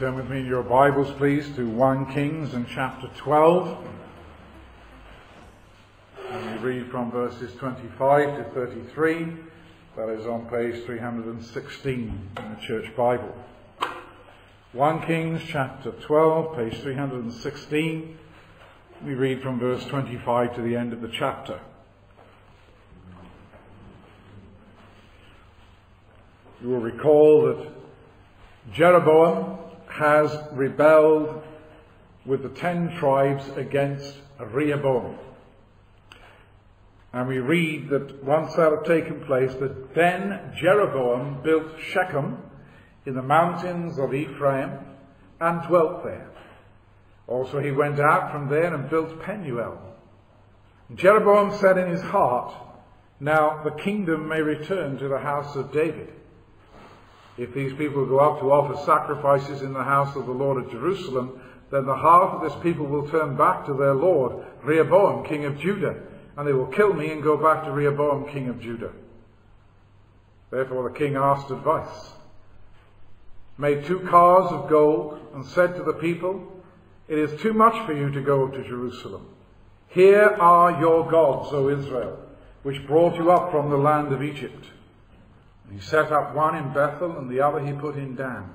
Turn with me in your Bibles, please, to 1 Kings and chapter 12. And we read from verses 25 to 33. That is on page 316 in the Church Bible. 1 Kings chapter 12, page 316. We read from verse 25 to the end of the chapter. You will recall that Jeroboam has rebelled with the ten tribes against Rehoboam. And we read that once that had taken place, that then Jeroboam built Shechem in the mountains of Ephraim and dwelt there. Also he went out from there and built Penuel. Jeroboam said in his heart, Now the kingdom may return to the house of David. If these people go up to offer sacrifices in the house of the Lord at Jerusalem, then the half of this people will turn back to their Lord, Rehoboam, king of Judah, and they will kill me and go back to Rehoboam, king of Judah. Therefore the king asked advice, made two cars of gold, and said to the people, It is too much for you to go to Jerusalem. Here are your gods, O Israel, which brought you up from the land of Egypt. He set up one in Bethel and the other he put in Dan.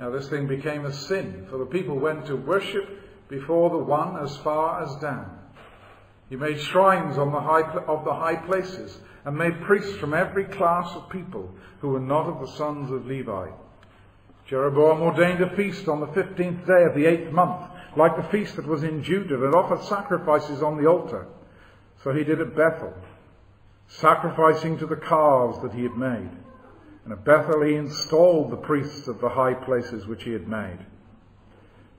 Now this thing became a sin, for the people went to worship before the one as far as Dan. He made shrines on the high, of the high places and made priests from every class of people who were not of the sons of Levi. Jeroboam ordained a feast on the fifteenth day of the eighth month, like the feast that was in Judah, and offered sacrifices on the altar. So he did at Bethel sacrificing to the calves that he had made. And at Bethel he installed the priests of the high places which he had made.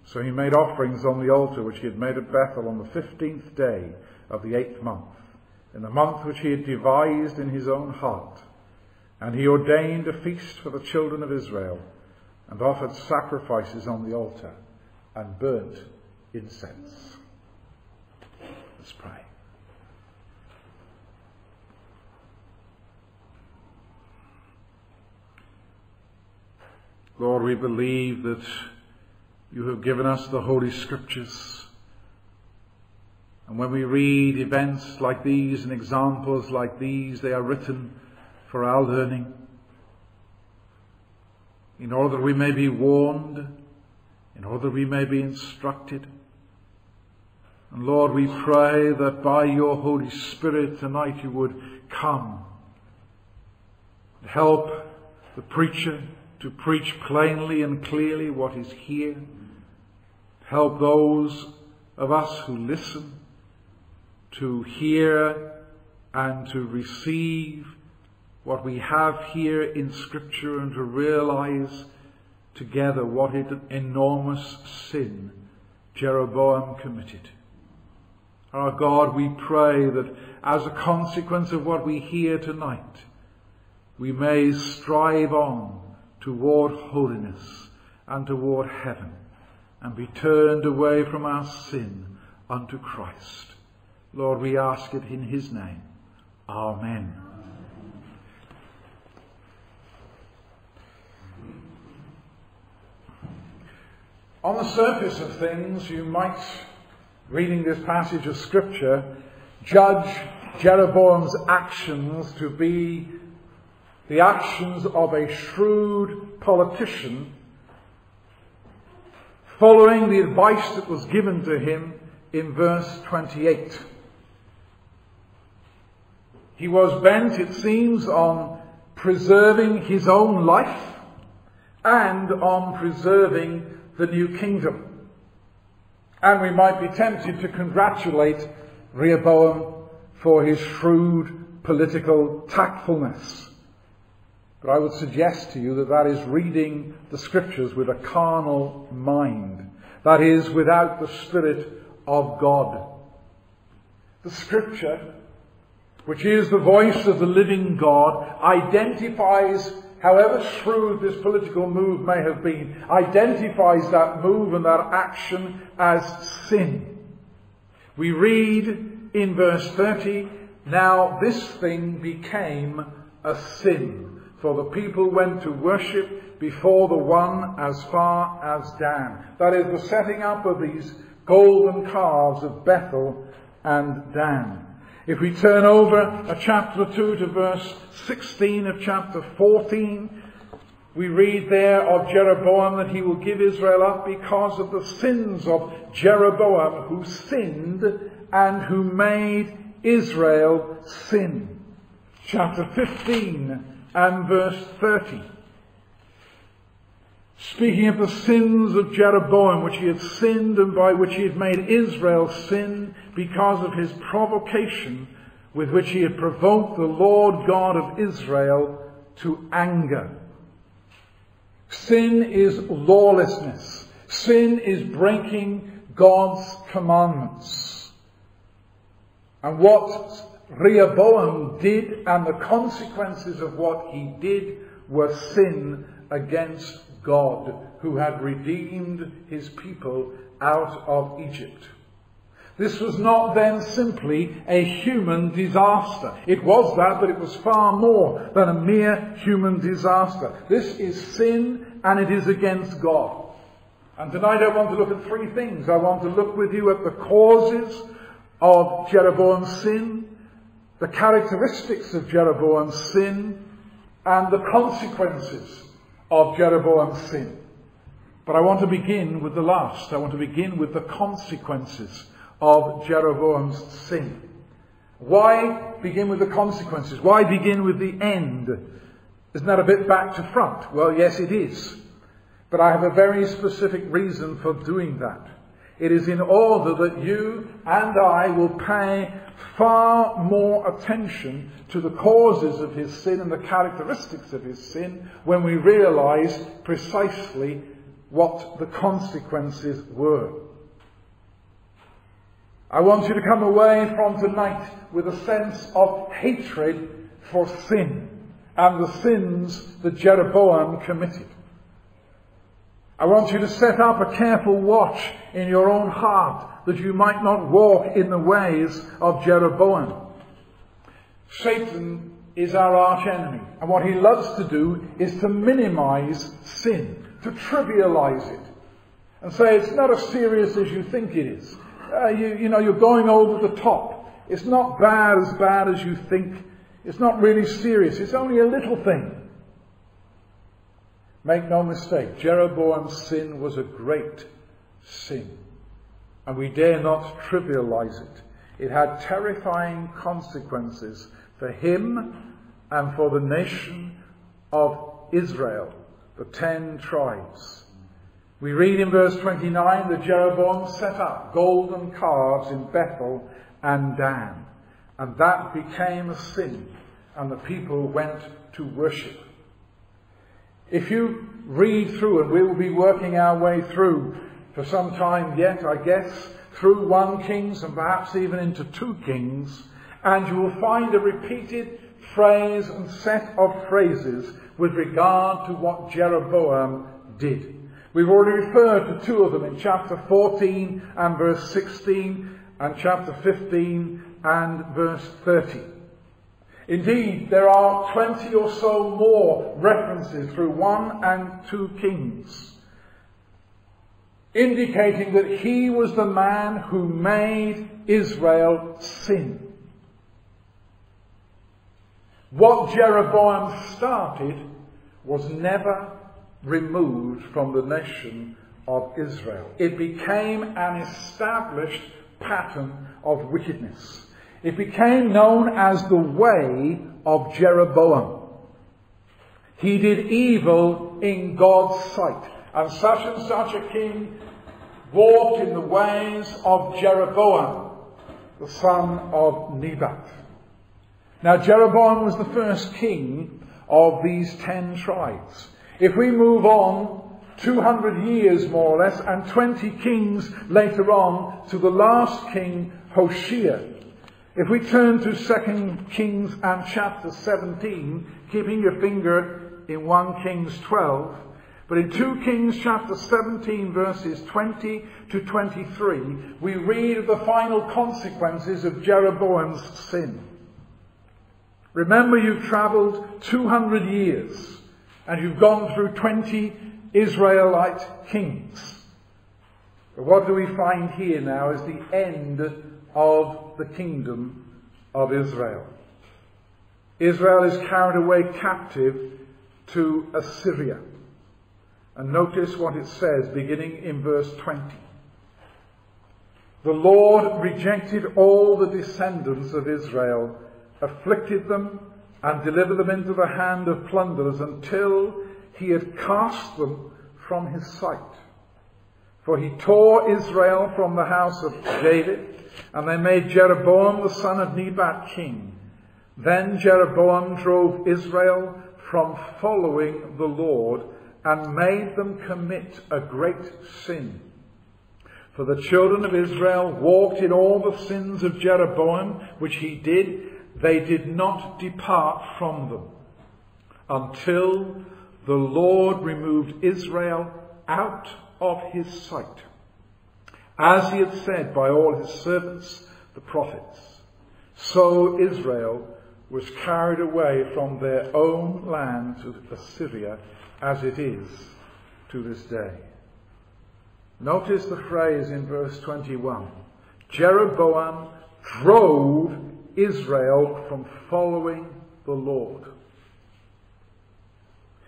So he made offerings on the altar which he had made at Bethel on the fifteenth day of the eighth month, in the month which he had devised in his own heart. And he ordained a feast for the children of Israel, and offered sacrifices on the altar, and burnt incense. Let's pray. Lord, we believe that you have given us the Holy Scriptures. And when we read events like these and examples like these, they are written for our learning, in order that we may be warned, in order that we may be instructed. And Lord, we pray that by your Holy Spirit tonight you would come and help the preacher to preach plainly and clearly what is here. Help those of us who listen to hear and to receive what we have here in Scripture and to realize together what an enormous sin Jeroboam committed. Our God, we pray that as a consequence of what we hear tonight, we may strive on toward holiness and toward heaven and be turned away from our sin unto Christ. Lord, we ask it in his name. Amen. On the surface of things, you might, reading this passage of Scripture, judge Jeroboam's actions to be the actions of a shrewd politician following the advice that was given to him in verse 28. He was bent, it seems, on preserving his own life and on preserving the new kingdom. And we might be tempted to congratulate Rehoboam for his shrewd political tactfulness. But I would suggest to you that that is reading the scriptures with a carnal mind. That is, without the Spirit of God. The scripture, which is the voice of the living God, identifies, however shrewd this political move may have been, identifies that move and that action as sin. We read in verse 30, now this thing became a sin for the people went to worship before the one as far as Dan. That is the setting up of these golden calves of Bethel and Dan. If we turn over a chapter 2 to verse 16 of chapter 14, we read there of Jeroboam that he will give Israel up because of the sins of Jeroboam who sinned and who made Israel sin. Chapter 15 and verse 30. Speaking of the sins of Jeroboam, which he had sinned and by which he had made Israel sin because of his provocation with which he had provoked the Lord God of Israel to anger. Sin is lawlessness. Sin is breaking God's commandments. And what Rehoboam did and the consequences of what he did were sin against God who had redeemed his people out of Egypt. This was not then simply a human disaster. It was that, but it was far more than a mere human disaster. This is sin and it is against God. And tonight I want to look at three things. I want to look with you at the causes of Jeroboam's sin, the characteristics of Jeroboam's sin and the consequences of Jeroboam's sin. But I want to begin with the last. I want to begin with the consequences of Jeroboam's sin. Why begin with the consequences? Why begin with the end? Isn't that a bit back to front? Well, yes, it is. But I have a very specific reason for doing that. It is in order that you and I will pay far more attention to the causes of his sin and the characteristics of his sin when we realize precisely what the consequences were. I want you to come away from tonight with a sense of hatred for sin and the sins that Jeroboam committed. I want you to set up a careful watch in your own heart that you might not walk in the ways of Jeroboam. Satan is our arch enemy, and what he loves to do is to minimize sin, to trivialize it, and say it's not as serious as you think it is. Uh, you, you know, you're going over the top. It's not bad as bad as you think. It's not really serious. It's only a little thing. Make no mistake, Jeroboam's sin was a great sin. And we dare not trivialize it. It had terrifying consequences for him and for the nation of Israel, the ten tribes. We read in verse 29 that Jeroboam set up golden calves in Bethel and Dan. And that became a sin, and the people went to worship. If you read through, and we will be working our way through for some time yet, I guess, through 1 Kings and perhaps even into 2 Kings, and you will find a repeated phrase and set of phrases with regard to what Jeroboam did. We've already referred to two of them in chapter 14 and verse 16 and chapter 15 and verse 30. Indeed, there are 20 or so more references through 1 and 2 Kings indicating that he was the man who made Israel sin. What Jeroboam started was never removed from the nation of Israel. It became an established pattern of wickedness. It became known as the way of Jeroboam. He did evil in God's sight. And such and such a king walked in the ways of Jeroboam, the son of Nebat. Now Jeroboam was the first king of these ten tribes. If we move on 200 years more or less and 20 kings later on to the last king, Hoshea, if we turn to 2 Kings and chapter 17, keeping your finger in 1 Kings 12, but in 2 Kings chapter 17 verses 20 to 23, we read of the final consequences of Jeroboam's sin. Remember you've travelled 200 years and you've gone through 20 Israelite kings. But what do we find here now is the end of the kingdom of Israel. Israel is carried away captive to Assyria. And notice what it says beginning in verse 20. The Lord rejected all the descendants of Israel, afflicted them, and delivered them into the hand of plunderers until he had cast them from his sight. For he tore Israel from the house of David, and they made Jeroboam the son of Nebat king. Then Jeroboam drove Israel from following the Lord and made them commit a great sin. For the children of Israel walked in all the sins of Jeroboam, which he did. They did not depart from them until the Lord removed Israel out of his sight, as he had said by all his servants, the prophets. So Israel was carried away from their own land to Assyria as it is to this day. Notice the phrase in verse 21. Jeroboam drove Israel from following the Lord.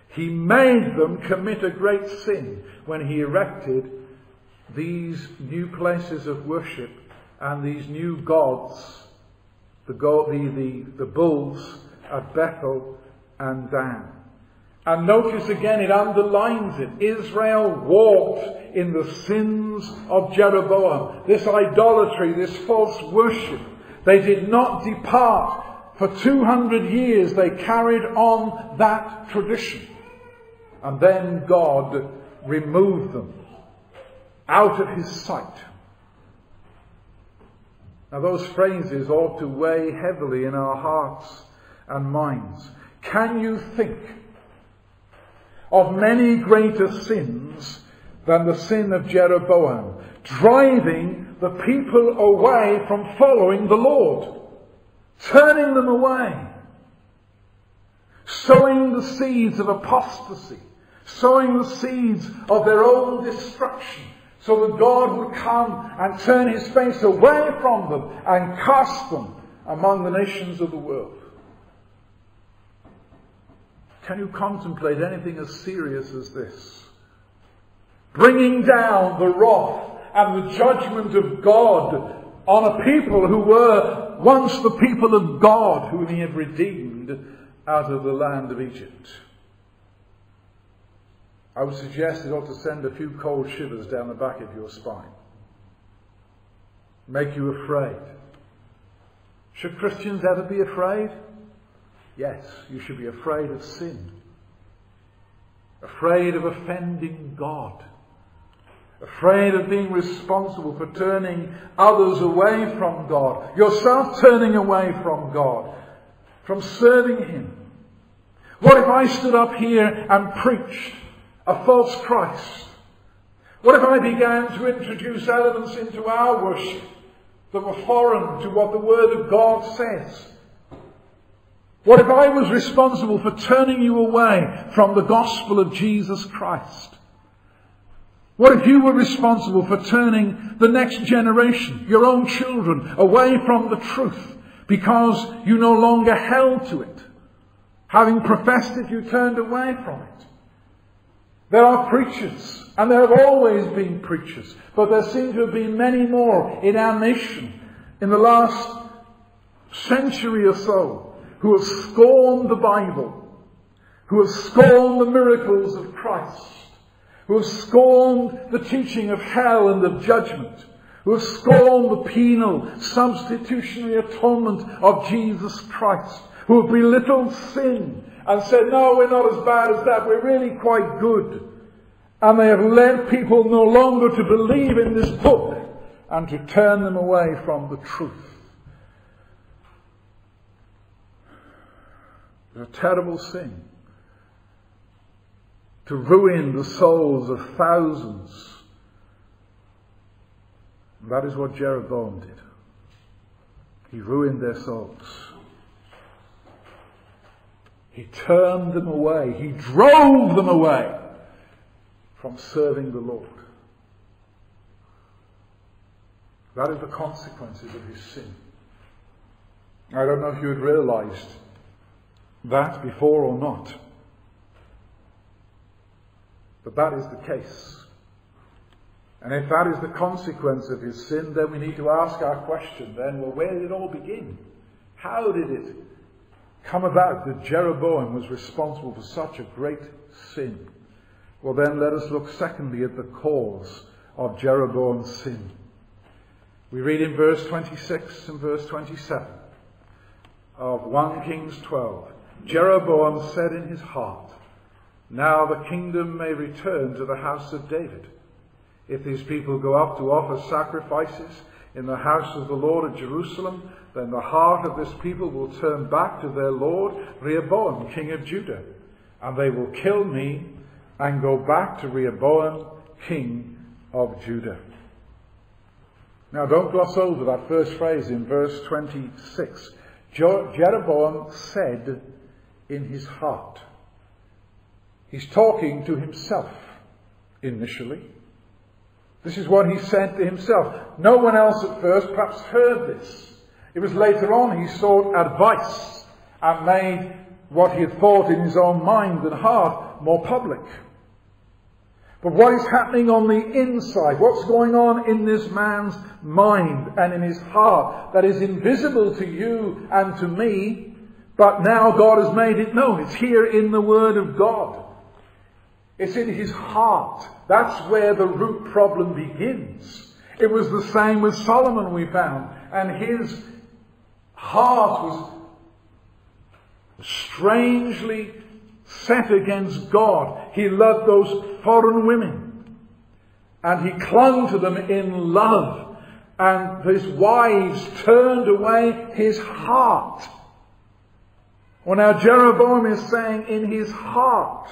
He made them commit a great sin when he erected these new places of worship and these new gods, the, the, the, the bulls at Bethel and Dan. And notice again, it underlines it. Israel walked in the sins of Jeroboam. This idolatry, this false worship. They did not depart. For 200 years they carried on that tradition. And then God removed them out of his sight. Now those phrases ought to weigh heavily in our hearts and minds. Can you think of many greater sins than the sin of Jeroboam, driving the people away from following the Lord, turning them away, sowing the seeds of apostasy, sowing the seeds of their own destruction, so that God would come and turn his face away from them and cast them among the nations of the world. Can you contemplate anything as serious as this? Bringing down the wrath and the judgment of God on a people who were once the people of God whom he had redeemed out of the land of Egypt. I would suggest it ought to send a few cold shivers down the back of your spine. Make you afraid. Should Christians ever be afraid? Yes, you should be afraid of sin, afraid of offending God, afraid of being responsible for turning others away from God, yourself turning away from God, from serving Him. What if I stood up here and preached a false Christ? What if I began to introduce elements into our worship that were foreign to what the Word of God says? What if I was responsible for turning you away from the gospel of Jesus Christ? What if you were responsible for turning the next generation, your own children, away from the truth because you no longer held to it? Having professed it, you turned away from it. There are preachers, and there have always been preachers, but there seem to have been many more in our nation in the last century or so who have scorned the Bible, who have scorned the miracles of Christ, who have scorned the teaching of hell and of judgment, who have scorned the penal substitutionary atonement of Jesus Christ, who have belittled sin and said, no, we're not as bad as that, we're really quite good. And they have led people no longer to believe in this book and to turn them away from the truth. It's a terrible sin to ruin the souls of thousands. That is what Jeroboam did. He ruined their souls. He turned them away. He drove them away from serving the Lord. That is the consequences of his sin. I don't know if you had realized that before or not. But that is the case. And if that is the consequence of his sin, then we need to ask our question then, well, where did it all begin? How did it come about that Jeroboam was responsible for such a great sin? Well, then let us look secondly at the cause of Jeroboam's sin. We read in verse 26 and verse 27 of 1 Kings 12 Jeroboam said in his heart, Now the kingdom may return to the house of David. If these people go up to offer sacrifices in the house of the Lord at Jerusalem, then the heart of this people will turn back to their Lord, Rehoboam, king of Judah, and they will kill me and go back to Rehoboam, king of Judah. Now don't gloss over that first phrase in verse 26. Jeroboam said in his heart. He's talking to himself initially. This is what he said to himself. No one else at first perhaps heard this. It was later on he sought advice and made what he had thought in his own mind and heart more public. But what is happening on the inside? What's going on in this man's mind and in his heart that is invisible to you and to me, but now God has made it known. It's here in the Word of God. It's in his heart. That's where the root problem begins. It was the same with Solomon, we found. And his heart was strangely set against God. He loved those foreign women. And he clung to them in love. And his wives turned away his heart. Well now Jeroboam is saying in his heart,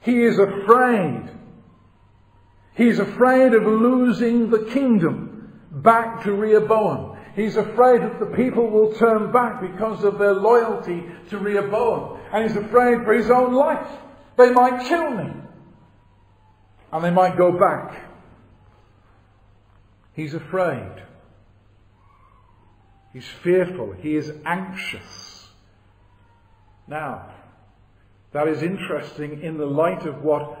he is afraid. He's afraid of losing the kingdom back to Rehoboam. He's afraid that the people will turn back because of their loyalty to Rehoboam. And he's afraid for his own life. They might kill me. And they might go back. He's afraid. He's fearful. He is anxious. Now, that is interesting in the light of what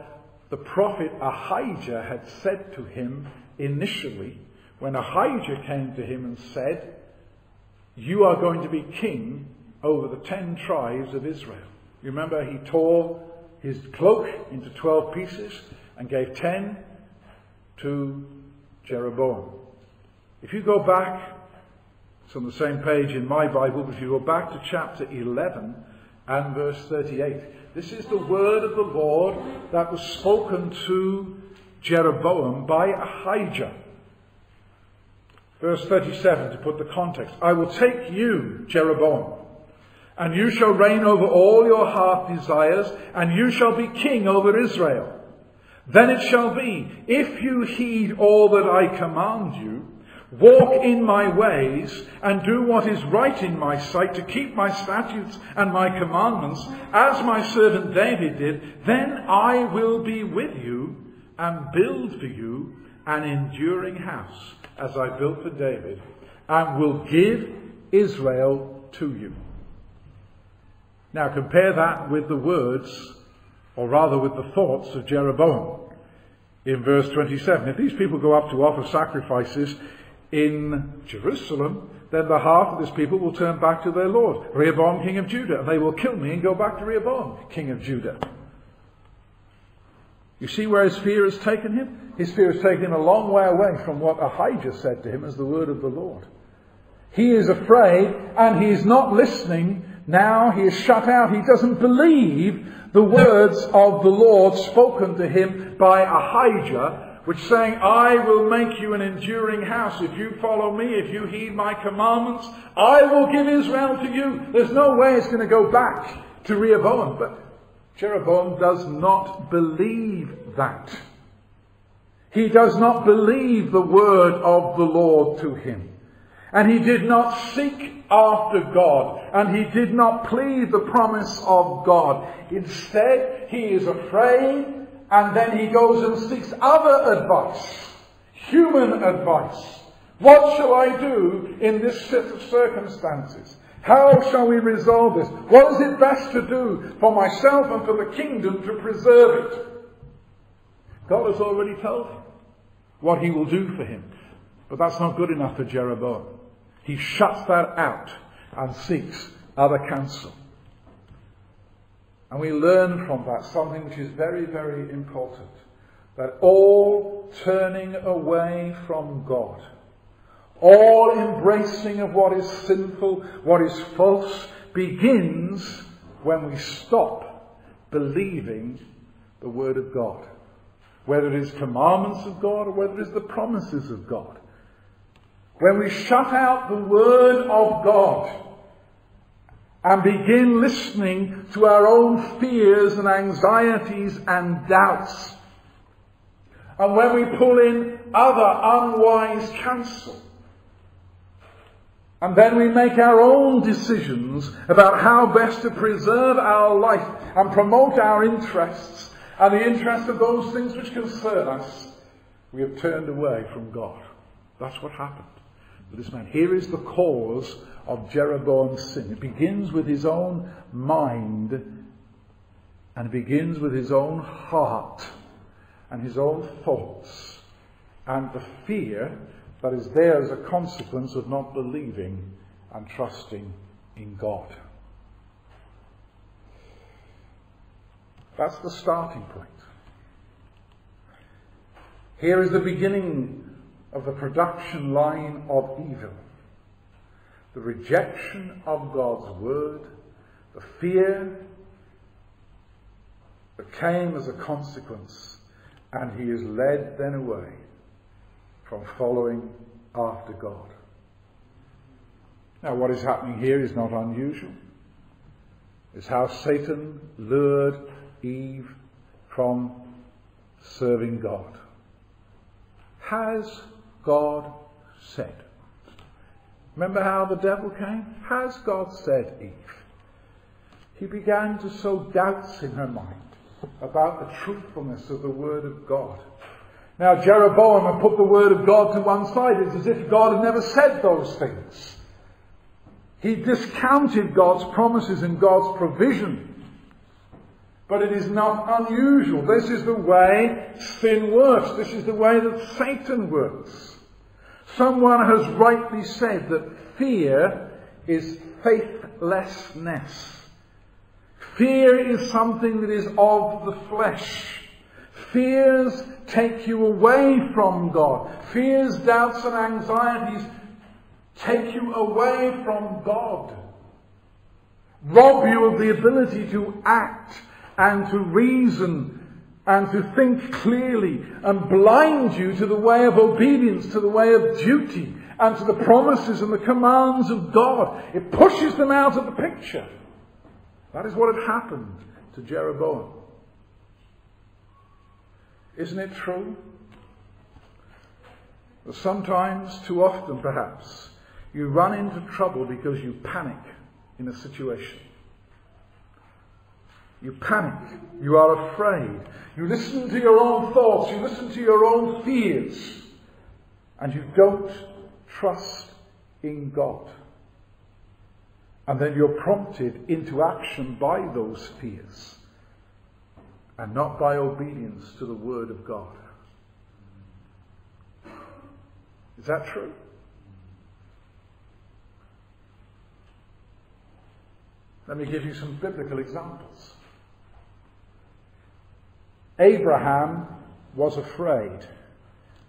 the prophet Ahijah had said to him initially when Ahijah came to him and said, You are going to be king over the ten tribes of Israel. You remember he tore his cloak into twelve pieces and gave ten to Jeroboam. If you go back, it's on the same page in my Bible, but if you go back to chapter 11 and verse 38, this is the word of the Lord that was spoken to Jeroboam by Ahijah. Verse 37 to put the context. I will take you, Jeroboam, and you shall reign over all your heart desires, and you shall be king over Israel. Then it shall be, if you heed all that I command you, walk in my ways, and do what is right in my sight, to keep my statutes and my commandments, as my servant David did, then I will be with you, and build for you an enduring house as I built for David, and will give Israel to you. Now compare that with the words, or rather with the thoughts of Jeroboam in verse 27. If these people go up to offer sacrifices in Jerusalem, then the heart of this people will turn back to their Lord, Rehoboam, king of Judah, and they will kill me and go back to Rehoboam, king of Judah. You see where his fear has taken him? His fear has taken him a long way away from what Ahijah said to him as the word of the Lord. He is afraid and he is not listening. Now he is shut out. He doesn't believe the words of the Lord spoken to him by Ahijah, which saying, I will make you an enduring house. If you follow me, if you heed my commandments, I will give Israel to you. There's no way it's going to go back to Rehoboam. But Jeroboam does not believe that. He does not believe the word of the Lord to him. And he did not seek after God. And he did not plead the promise of God. Instead, he is afraid and then he goes and seeks other advice. Human advice. What shall I do in this set of circumstances? How shall we resolve this? What is it best to do for myself and for the kingdom to preserve it? God has already told him what he will do for him. But that's not good enough for Jeroboam. He shuts that out and seeks other counsel. And we learn from that something which is very, very important. That all turning away from God all embracing of what is sinful, what is false, begins when we stop believing the Word of God. Whether it is commandments of God or whether it is the promises of God. When we shut out the Word of God and begin listening to our own fears and anxieties and doubts. And when we pull in other unwise counsel and then we make our own decisions about how best to preserve our life and promote our interests and the interests of those things which concern us. We have turned away from God. That's what happened with this man. Here is the cause of Jeroboam's sin. It begins with his own mind and begins with his own heart and his own thoughts and the fear that is there as a consequence of not believing and trusting in God. That's the starting point. Here is the beginning of the production line of evil. The rejection of God's word, the fear that came as a consequence, and he is led then away from following after God. Now, what is happening here is not unusual. It's how Satan lured Eve from serving God. Has God said? Remember how the devil came? Has God said, Eve? He began to sow doubts in her mind about the truthfulness of the Word of God. Now Jeroboam had put the word of God to one side. It's as if God had never said those things. He discounted God's promises and God's provision. But it is not unusual. This is the way sin works. This is the way that Satan works. Someone has rightly said that fear is faithlessness. Fear is something that is of the flesh. Fears take you away from God. Fears, doubts, and anxieties take you away from God. Rob you of the ability to act and to reason and to think clearly and blind you to the way of obedience, to the way of duty and to the promises and the commands of God. It pushes them out of the picture. That is what had happened to Jeroboam. Isn't it true? That sometimes, too often perhaps, you run into trouble because you panic in a situation. You panic. You are afraid. You listen to your own thoughts. You listen to your own fears. And you don't trust in God. And then you're prompted into action by those fears and not by obedience to the Word of God. Is that true? Let me give you some biblical examples. Abraham was afraid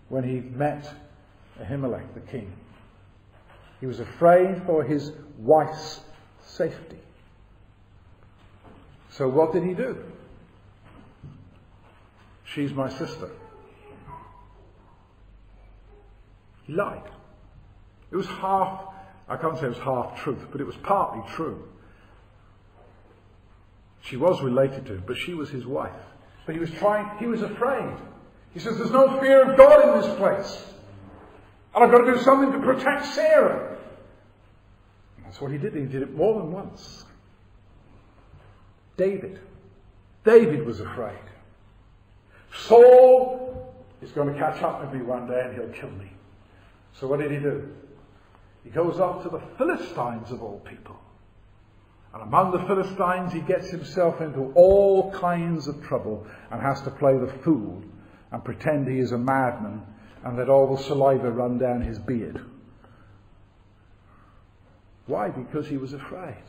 when he met Abimelech, the king. He was afraid for his wife's safety. So what did he do? She's my sister. He lied. It was half, I can't say it was half truth, but it was partly true. She was related to him, but she was his wife. But he was trying, he was afraid. He says, There's no fear of God in this place. And I've got to do something to protect Sarah. And that's what he did. He did it more than once. David. David was afraid. Saul is going to catch up with me one day and he'll kill me. So what did he do? He goes off to the Philistines of all people. And among the Philistines, he gets himself into all kinds of trouble and has to play the fool and pretend he is a madman and let all the saliva run down his beard. Why? Because he was afraid.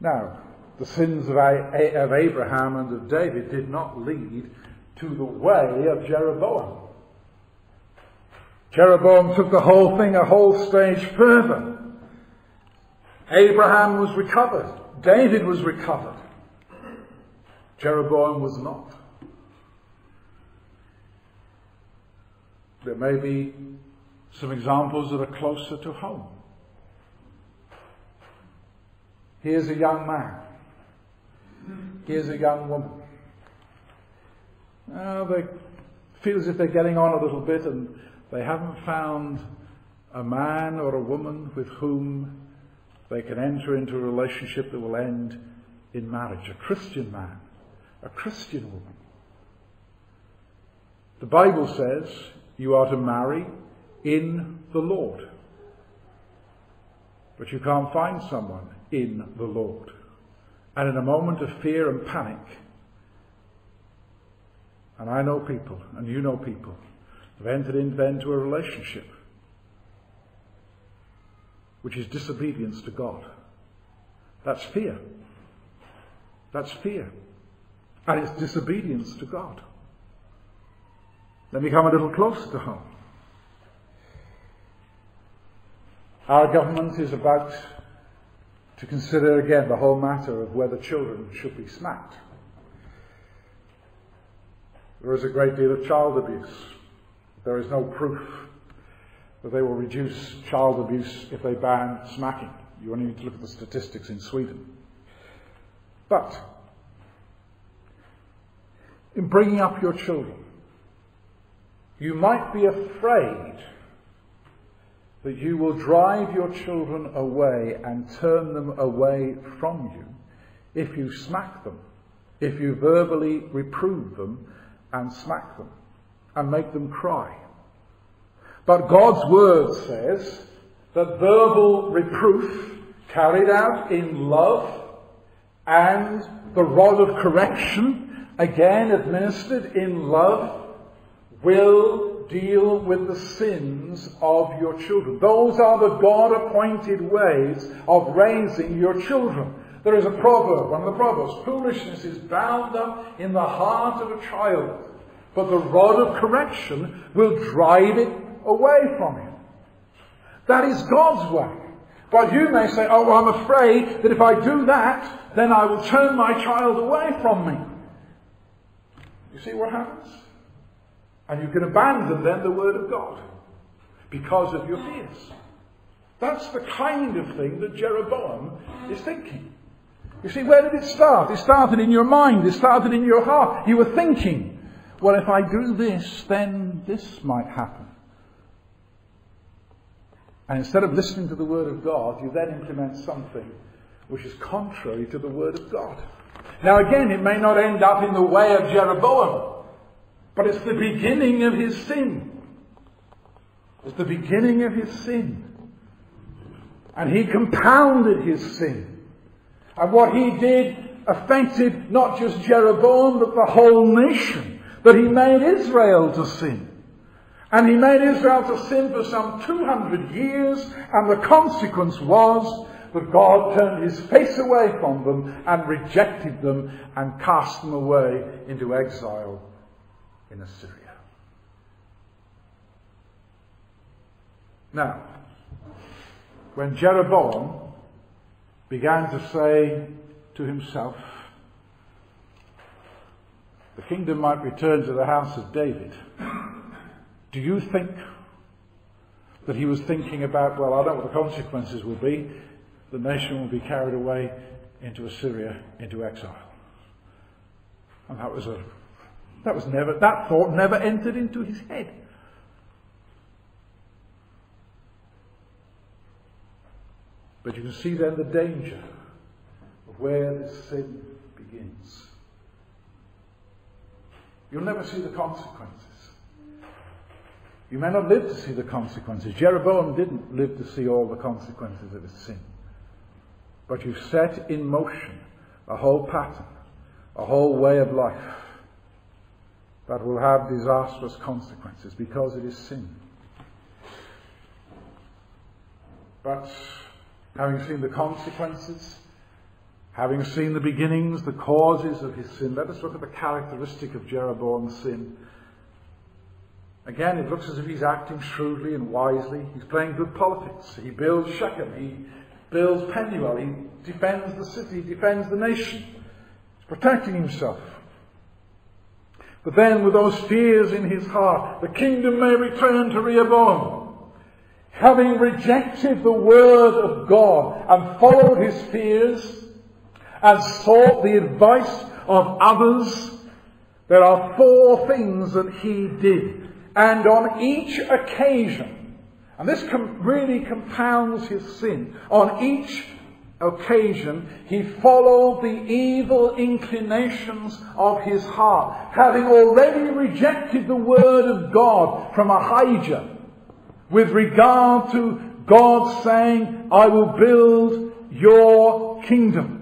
Now, the sins of, Abraham and of David did not lead to the way of Jeroboam. Jeroboam took the whole thing a whole stage further. Abraham was recovered. David was recovered. Jeroboam was not. There may be some examples that are closer to home. Here's a young man. Here's a young woman. Uh, they feel as if they're getting on a little bit and they haven't found a man or a woman with whom they can enter into a relationship that will end in marriage. A Christian man, a Christian woman. The Bible says you are to marry in the Lord. But you can't find someone in the Lord. And in a moment of fear and panic, and I know people, and you know people, have entered into a relationship which is disobedience to God. That's fear. That's fear. And it's disobedience to God. Let me come a little closer to home. Our government is about to consider again the whole matter of whether children should be smacked. There is a great deal of child abuse. There is no proof that they will reduce child abuse if they ban smacking. You only need to look at the statistics in Sweden. But, in bringing up your children, you might be afraid that you will drive your children away and turn them away from you if you smack them, if you verbally reprove them and smack them and make them cry. But God's word says that verbal reproof carried out in love and the rod of correction, again administered in love, will deal with the sins of your children. Those are the God appointed ways of raising your children. There is a proverb, one of the proverbs, foolishness is bound up in the heart of a child, but the rod of correction will drive it away from him. That is God's way. But you may say, oh, well, I'm afraid that if I do that, then I will turn my child away from me. You see what happens? And you can abandon then the Word of God because of your fears. That's the kind of thing that Jeroboam is thinking. You see, where did it start? It started in your mind. It started in your heart. You were thinking, well, if I do this, then this might happen. And instead of listening to the Word of God, you then implement something which is contrary to the Word of God. Now again, it may not end up in the way of Jeroboam. But it's the beginning of his sin. It's the beginning of his sin. And he compounded his sin. And what he did affected not just Jeroboam, but the whole nation. But he made Israel to sin. And he made Israel to sin for some 200 years, and the consequence was that God turned his face away from them and rejected them and cast them away into exile in Assyria. Now, when Jeroboam began to say to himself, the kingdom might return to the house of David, do you think that he was thinking about, well, I don't know what the consequences will be. The nation will be carried away into Assyria, into exile. And that was a That was never, that thought never entered into his head. But you can see then the danger of where this sin begins. You'll never see the consequences. You may not live to see the consequences. Jeroboam didn't live to see all the consequences of his sin. But you've set in motion a whole pattern, a whole way of life that will have disastrous consequences because it is sin. But having seen the consequences, having seen the beginnings, the causes of his sin, let us look at the characteristic of Jeroboam's sin. Again, it looks as if he's acting shrewdly and wisely. He's playing good politics. He builds Shechem. He builds Penuel. He defends the city, defends the nation. He's protecting himself. But then, with those fears in his heart, the kingdom may return to Rehoboam having rejected the word of God and followed his fears and sought the advice of others, there are four things that he did. And on each occasion, and this com- really compounds his sin, on each occasion he followed the evil inclinations of his heart, having already rejected the word of God from Ahijah with regard to God saying, I will build your kingdom.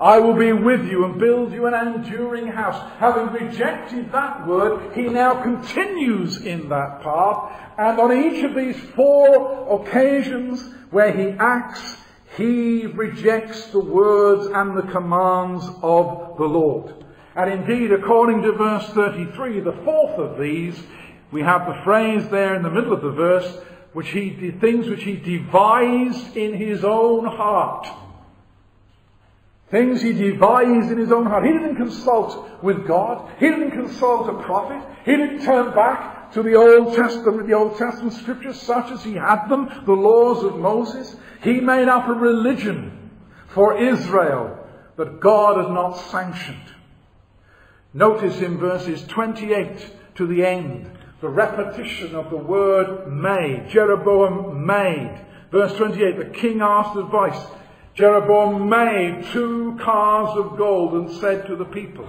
I will be with you and build you an enduring house. Having rejected that word, he now continues in that path. And on each of these four occasions where he acts, he rejects the words and the commands of the Lord. And indeed, according to verse 33, the fourth of these we have the phrase there in the middle of the verse, which he, the things which he devised in his own heart. Things he devised in his own heart. He didn't consult with God. He didn't consult a prophet. He didn't turn back to the Old Testament, the Old Testament scriptures such as he had them, the laws of Moses. He made up a religion for Israel that God had not sanctioned. Notice in verses 28 to the end, the repetition of the word made. Jeroboam made. Verse 28, the king asked advice. Jeroboam made two cars of gold and said to the people.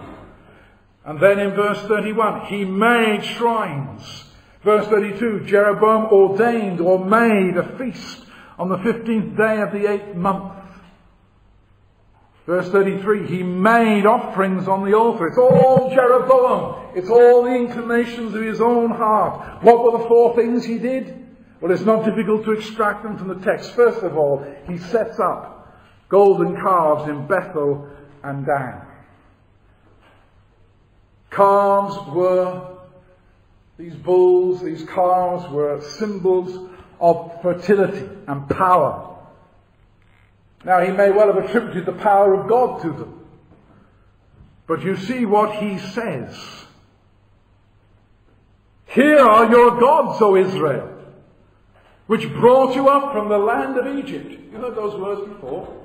And then in verse 31, he made shrines. Verse 32, Jeroboam ordained or made a feast on the 15th day of the eighth month. Verse 33, he made offerings on the altar. It's all Jeroboam. It's all the inclinations of his own heart. What were the four things he did? Well, it's not difficult to extract them from the text. First of all, he sets up golden calves in Bethel and Dan. Calves were, these bulls, these calves were symbols of fertility and power. Now, he may well have attributed the power of God to them. But you see what he says. Here are your gods, O Israel, which brought you up from the land of Egypt. You heard those words before?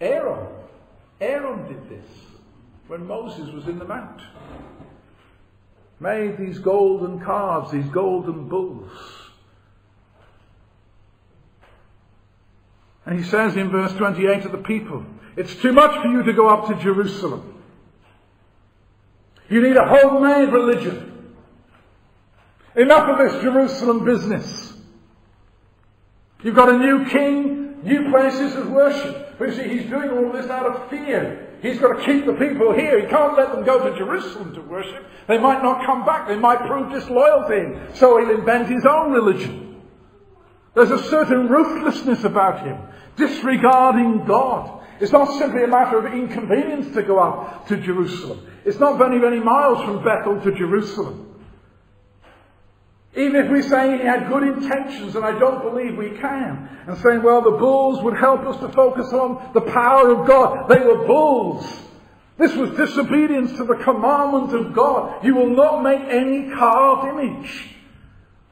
Aaron. Aaron did this when Moses was in the mount. Made these golden calves, these golden bulls. And he says in verse 28 to the people, it's too much for you to go up to Jerusalem. You need a homemade religion. Enough of this Jerusalem business. You've got a new king, new places of worship. But you see, he's doing all this out of fear. He's got to keep the people here. He can't let them go to Jerusalem to worship. They might not come back. They might prove disloyal to him. So he'll invent his own religion. There's a certain ruthlessness about him disregarding God. It's not simply a matter of inconvenience to go up to Jerusalem. It's not very many miles from Bethel to Jerusalem. Even if we say he had good intentions, and I don't believe we can, and saying, well, the bulls would help us to focus on the power of God. They were bulls. This was disobedience to the commandment of God. You will not make any carved image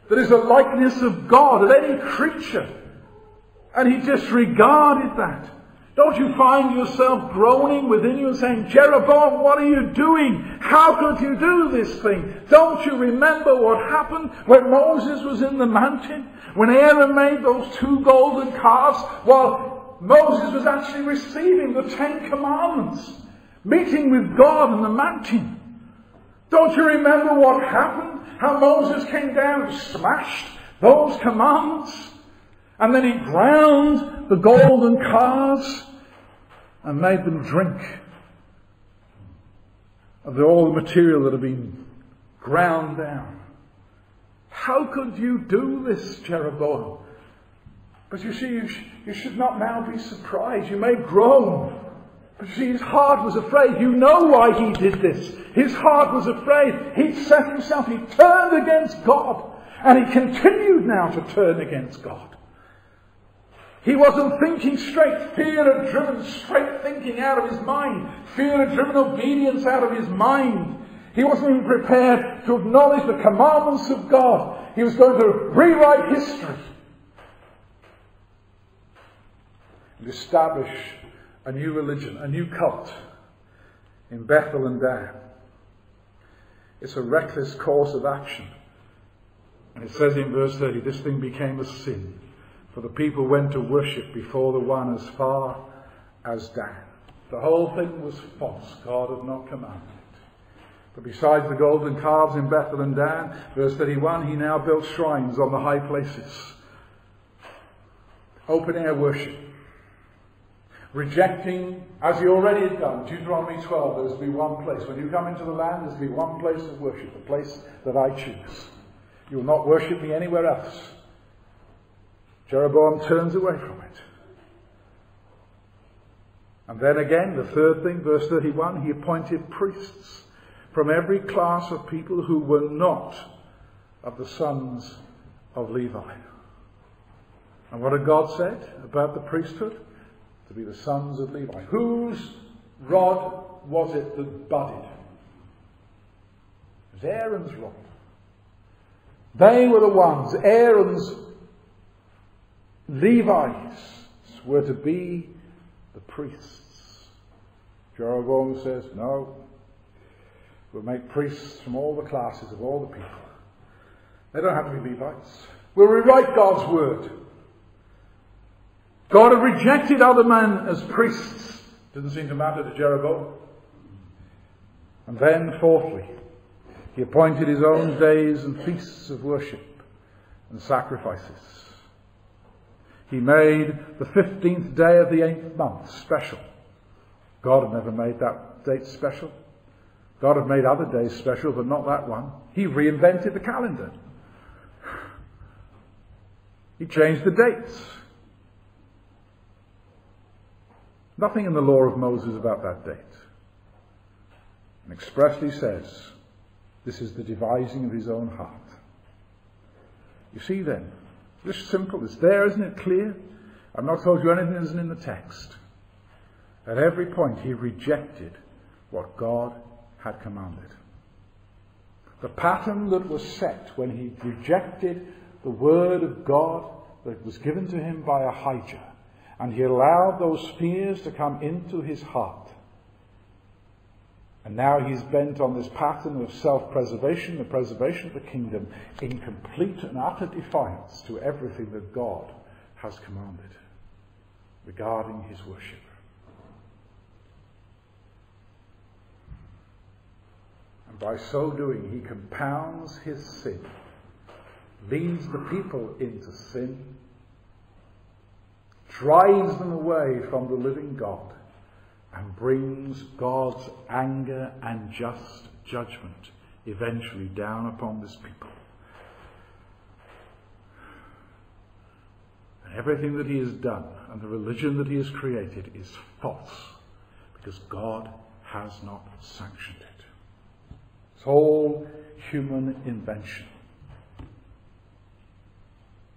that is a likeness of God, of any creature. And he disregarded that. Don't you find yourself groaning within you and saying, Jeroboam, what are you doing? How could you do this thing? Don't you remember what happened when Moses was in the mountain? When Aaron made those two golden calves? While Moses was actually receiving the Ten Commandments, meeting with God on the mountain. Don't you remember what happened? How Moses came down and smashed those commandments? And then he ground the golden calves and made them drink of the, all the material that had been ground down. How could you do this, Jeroboam? But you see, you, sh- you should not now be surprised. You may groan. But you see, his heart was afraid. You know why he did this. His heart was afraid. He set himself, he turned against God. And he continued now to turn against God. He wasn't thinking straight. Fear had driven straight thinking out of his mind. Fear had driven obedience out of his mind. He wasn't even prepared to acknowledge the commandments of God. He was going to rewrite history and establish a new religion, a new cult in Bethel and Dan. It's a reckless course of action. And it says in verse 30, this thing became a sin for the people went to worship before the one as far as Dan. The whole thing was false. God had not commanded it. But besides the golden calves in Bethel and Dan, verse 31, he now built shrines on the high places. Open air worship. Rejecting, as he already had done, Deuteronomy 12, there's to be one place. When you come into the land, there's to be one place of worship, the place that I choose. You will not worship me anywhere else. Jeroboam turns away from it. And then again, the third thing, verse 31, he appointed priests from every class of people who were not of the sons of Levi. And what had God said about the priesthood? To be the sons of Levi. Whose rod was it that budded? It was Aaron's rod. They were the ones, Aaron's Levites were to be the priests. Jeroboam says, no, we'll make priests from all the classes of all the people. They don't have to be Levites. We'll rewrite God's word. God had rejected other men as priests. Didn't seem to matter to Jeroboam. And then, fourthly, he appointed his own days and feasts of worship and sacrifices. He made the 15th day of the 8th month special. God had never made that date special. God had made other days special, but not that one. He reinvented the calendar. He changed the dates. Nothing in the law of Moses about that date. And expressly says, this is the devising of his own heart. You see then, just simple. It's there, isn't it clear? I've not told you anything that isn't in the text. At every point, he rejected what God had commanded. The pattern that was set when he rejected the word of God that was given to him by Ahijah, and he allowed those fears to come into his heart and now he's bent on this pattern of self-preservation, the preservation of the kingdom, in complete and utter defiance to everything that God has commanded regarding his worship. And by so doing, he compounds his sin, leads the people into sin, drives them away from the living God, and brings God's anger and just judgment eventually down upon this people. And everything that he has done and the religion that he has created is false because God has not sanctioned it. It's all human invention.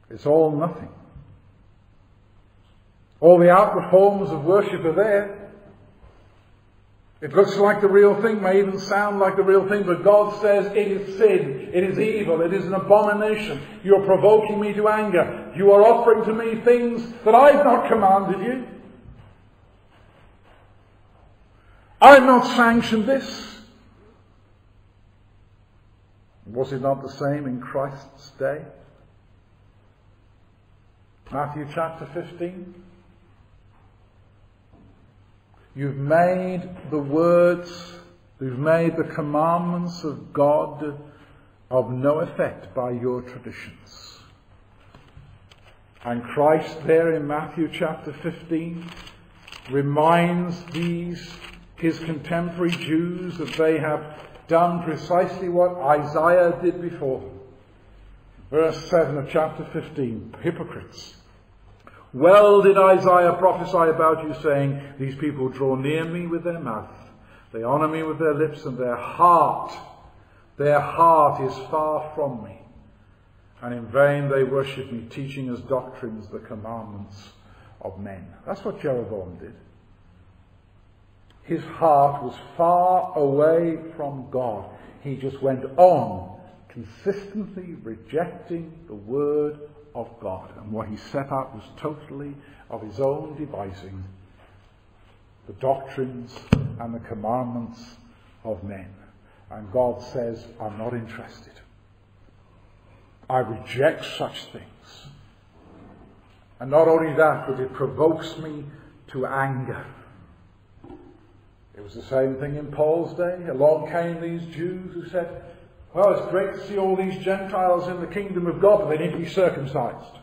It's all nothing. All the outward forms of worship are there, it looks like the real thing, may even sound like the real thing, but God says it is sin, it is evil, it is an abomination. You are provoking me to anger. You are offering to me things that I've not commanded you. I've not sanctioned this. Was it not the same in Christ's day? Matthew chapter 15. You've made the words, you've made the commandments of God of no effect by your traditions. And Christ there in Matthew chapter 15 reminds these, his contemporary Jews, that they have done precisely what Isaiah did before. Verse 7 of chapter 15, hypocrites. Well did Isaiah prophesy about you, saying, These people draw near me with their mouth, they honor me with their lips, and their heart, their heart is far from me. And in vain they worship me, teaching as doctrines the commandments of men. That's what Jeroboam did. His heart was far away from God. He just went on consistently rejecting the word of God. And what he set out was totally of his own devising the doctrines and the commandments of men. And God says, I'm not interested. I reject such things. And not only that, but it provokes me to anger. It was the same thing in Paul's day. Along came these Jews who said, well, it's great to see all these Gentiles in the kingdom of God, but they need to be circumcised.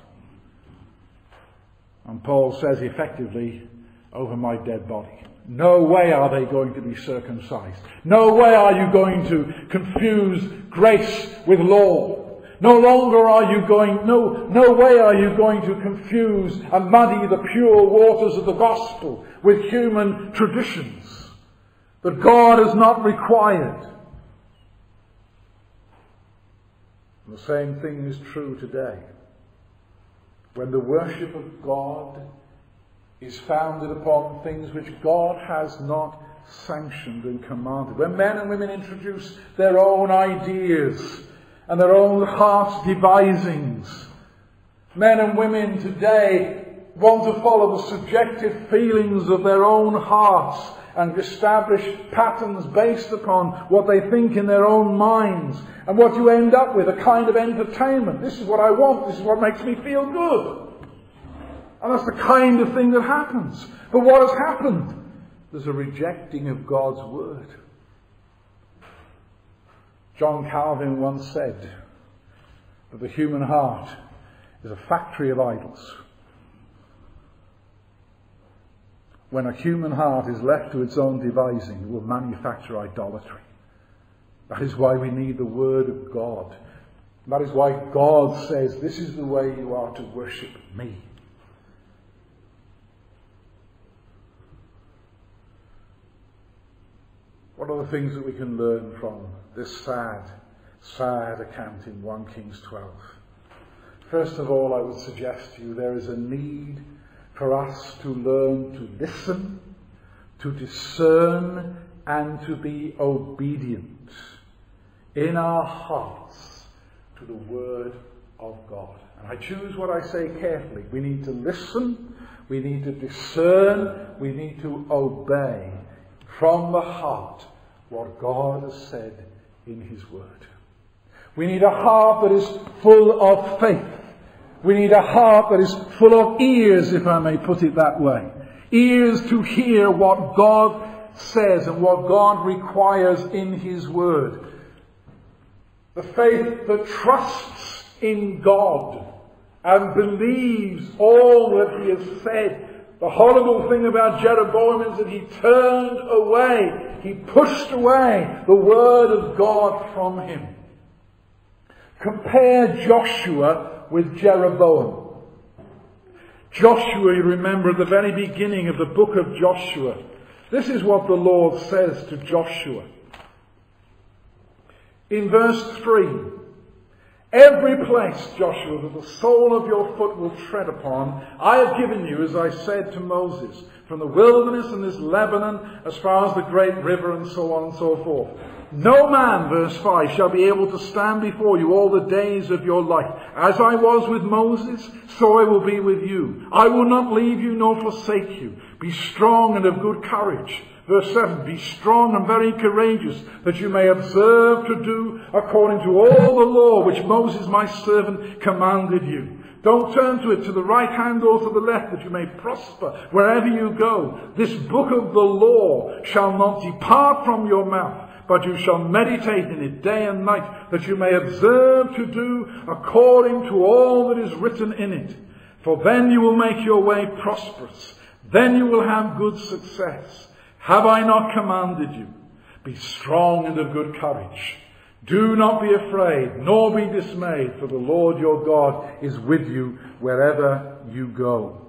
And Paul says effectively, over my dead body. No way are they going to be circumcised. No way are you going to confuse grace with law. No longer are you going, no, no way are you going to confuse and muddy the pure waters of the gospel with human traditions that God has not required. And the same thing is true today. When the worship of God is founded upon things which God has not sanctioned and commanded. When men and women introduce their own ideas and their own heart devisings, men and women today want to follow the subjective feelings of their own hearts and establish patterns based upon what they think in their own minds. And what you end up with, a kind of entertainment. This is what I want, this is what makes me feel good. And that's the kind of thing that happens. But what has happened? There's a rejecting of God's word. John Calvin once said that the human heart is a factory of idols. When a human heart is left to its own devising, it will manufacture idolatry. That is why we need the Word of God. That is why God says, This is the way you are to worship me. What are the things that we can learn from this sad, sad account in 1 Kings 12? First of all, I would suggest to you there is a need for us to learn to listen, to discern, and to be obedient in our hearts to the Word of God. And I choose what I say carefully. We need to listen, we need to discern, we need to obey from the heart what God has said in His Word. We need a heart that is full of faith we need a heart that is full of ears, if I may put it that way. Ears to hear what God says and what God requires in His Word. The faith that trusts in God and believes all that He has said. The horrible thing about Jeroboam is that he turned away, he pushed away the Word of God from him. Compare Joshua with Jeroboam. Joshua, you remember at the very beginning of the book of Joshua, this is what the Lord says to Joshua. In verse 3, Every place, Joshua, that the sole of your foot will tread upon, I have given you, as I said to Moses, from the wilderness and this Lebanon, as far as the great river, and so on and so forth. No man, verse 5, shall be able to stand before you all the days of your life. As I was with Moses, so I will be with you. I will not leave you nor forsake you. Be strong and of good courage, Verse 7, Be strong and very courageous, that you may observe to do according to all the law which Moses my servant commanded you. Don't turn to it to the right hand or to the left, that you may prosper wherever you go. This book of the law shall not depart from your mouth, but you shall meditate in it day and night, that you may observe to do according to all that is written in it. For then you will make your way prosperous. Then you will have good success. Have I not commanded you? Be strong and of good courage. Do not be afraid, nor be dismayed, for the Lord your God is with you wherever you go.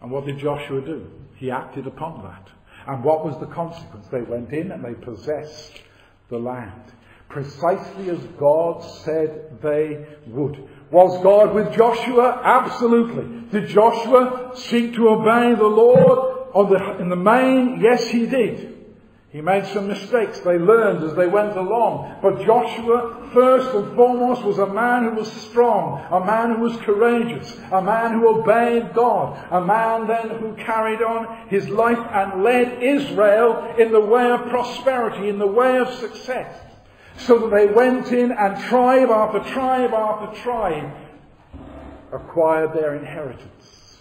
And what did Joshua do? He acted upon that. And what was the consequence? They went in and they possessed the land. Precisely as God said they would. Was God with Joshua? Absolutely. Did Joshua seek to obey the Lord in the main? Yes, he did. He made some mistakes. They learned as they went along. But Joshua, first and foremost, was a man who was strong, a man who was courageous, a man who obeyed God, a man then who carried on his life and led Israel in the way of prosperity, in the way of success. So that they went in and tribe after tribe after tribe acquired their inheritance.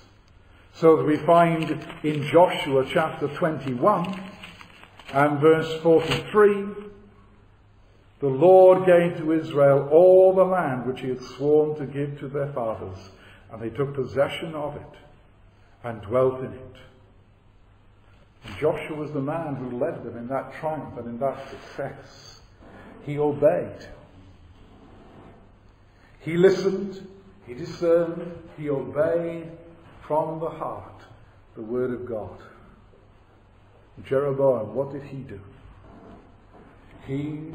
So that we find in Joshua chapter 21, and verse 43, the Lord gave to Israel all the land which he had sworn to give to their fathers, and they took possession of it and dwelt in it. And Joshua was the man who led them in that triumph and in that success. He obeyed. He listened, he discerned, he obeyed from the heart the word of God. Jeroboam, what did he do? He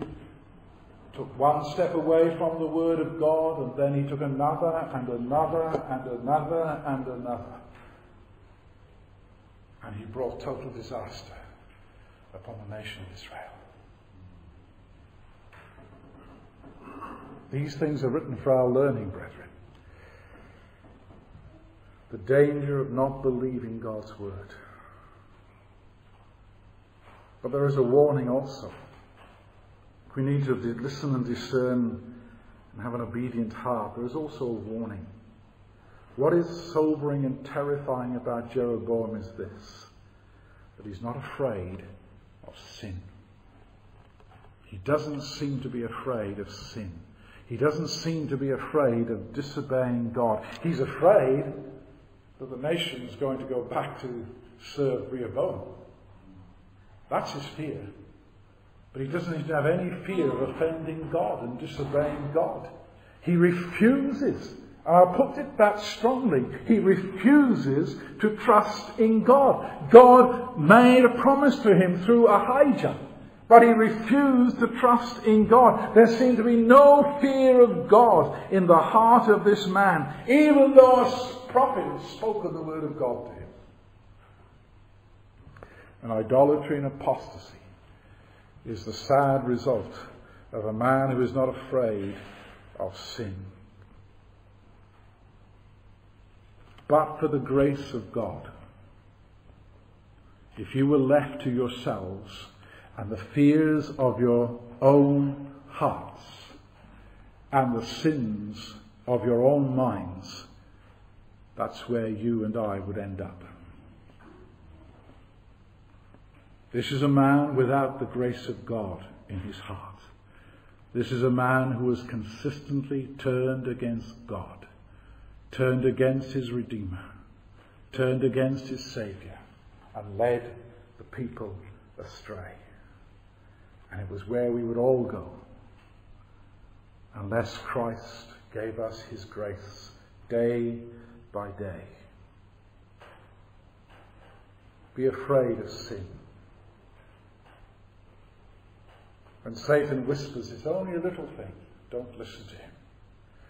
took one step away from the Word of God, and then he took another, and another, and another, and another. And he brought total disaster upon the nation of Israel. These things are written for our learning, brethren. The danger of not believing God's Word. But there is a warning also. We need to listen and discern and have an obedient heart. There is also a warning. What is sobering and terrifying about Jeroboam is this that he's not afraid of sin. He doesn't seem to be afraid of sin. He doesn't seem to be afraid of disobeying God. He's afraid that the nation is going to go back to serve Rehoboam. That's his fear. But he doesn't have any fear of offending God and disobeying God. He refuses, and I'll put it that strongly, he refuses to trust in God. God made a promise to him through Ahijah. But he refused to trust in God. There seemed to be no fear of God in the heart of this man, even though a prophet had spoken the word of God to him and idolatry and apostasy is the sad result of a man who is not afraid of sin. But for the grace of God, if you were left to yourselves and the fears of your own hearts and the sins of your own minds, that's where you and I would end up. This is a man without the grace of God in his heart. This is a man who has consistently turned against God, turned against his Redeemer, turned against his Saviour, and led the people astray. And it was where we would all go unless Christ gave us his grace day by day. Be afraid of sin. When Satan whispers, it's only a little thing, don't listen to him.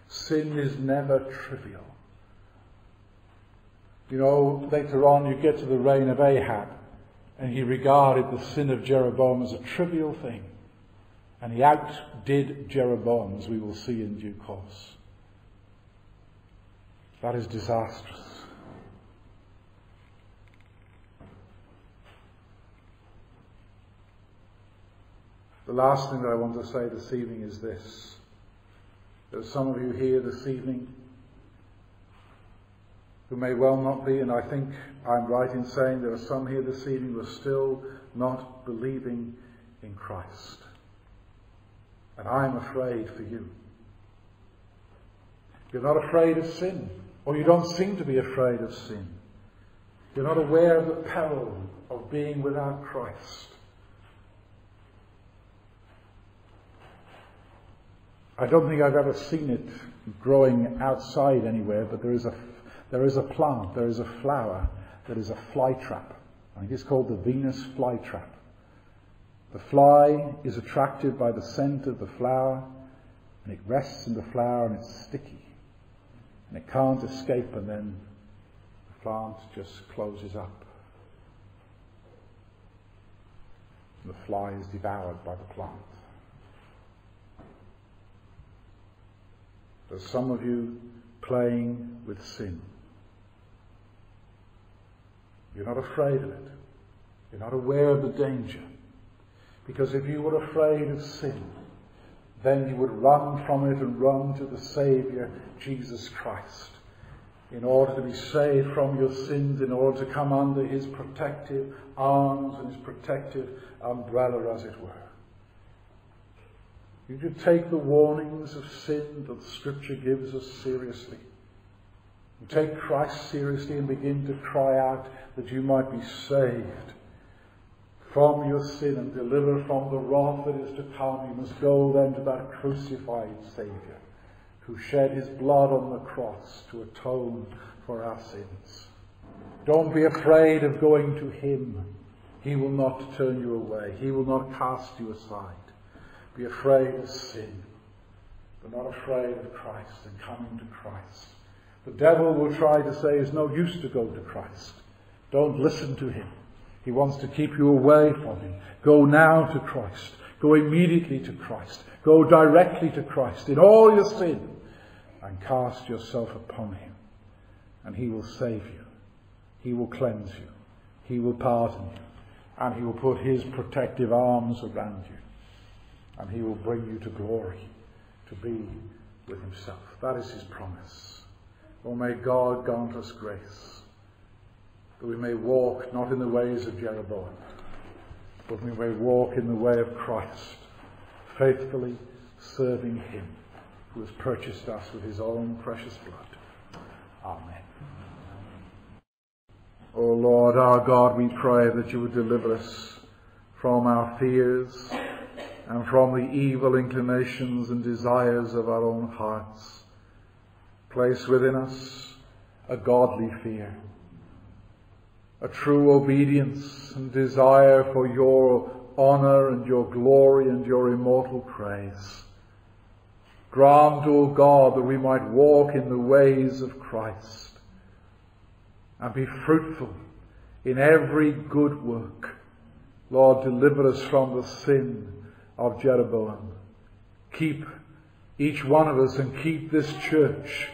Sin is never trivial. You know, later on you get to the reign of Ahab, and he regarded the sin of Jeroboam as a trivial thing. And he outdid Jeroboam, as we will see in due course. That is disastrous. The last thing that I want to say this evening is this. There's some of you here this evening who may well not be, and I think I'm right in saying there are some here this evening who are still not believing in Christ. And I'm afraid for you. You're not afraid of sin, or you don't seem to be afraid of sin. You're not aware of the peril of being without Christ. I don't think I've ever seen it growing outside anywhere, but there is a, there is a plant, there is a flower that is a fly trap. I think it's called the Venus flytrap. The fly is attracted by the scent of the flower, and it rests in the flower and it's sticky. And it can't escape, and then the plant just closes up. And the fly is devoured by the plant. There's some of you playing with sin. You're not afraid of it. You're not aware of the danger. Because if you were afraid of sin, then you would run from it and run to the Saviour, Jesus Christ, in order to be saved from your sins, in order to come under His protective arms and His protective umbrella, as it were. You should take the warnings of sin that the Scripture gives us seriously. And take Christ seriously and begin to cry out that you might be saved from your sin and delivered from the wrath that is to come. You must go then to that crucified Saviour who shed his blood on the cross to atone for our sins. Don't be afraid of going to him. He will not turn you away. He will not cast you aside be afraid of sin, but not afraid of Christ and coming to Christ. The devil will try to say it's no use to go to Christ. Don't listen to him. He wants to keep you away from him. Go now to Christ. Go immediately to Christ. Go directly to Christ in all your sin and cast yourself upon him. And he will save you. He will cleanse you. He will pardon you. And he will put his protective arms around you and he will bring you to glory to be with himself. That is his promise. Oh, may God grant us grace that we may walk not in the ways of Jeroboam, but we may walk in the way of Christ, faithfully serving him who has purchased us with his own precious blood. Amen. O oh Lord our God, we pray that you would deliver us from our fears and from the evil inclinations and desires of our own hearts. Place within us a godly fear, a true obedience and desire for your honor and your glory and your immortal praise. Grant, O God, that we might walk in the ways of Christ and be fruitful in every good work. Lord, deliver us from the sin of Jeroboam. Keep each one of us and keep this church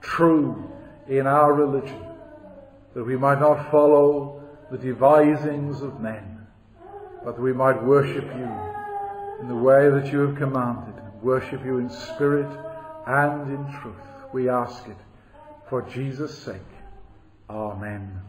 true in our religion, that we might not follow the devisings of men, but that we might worship you in the way that you have commanded, worship you in spirit and in truth. We ask it for Jesus' sake. Amen.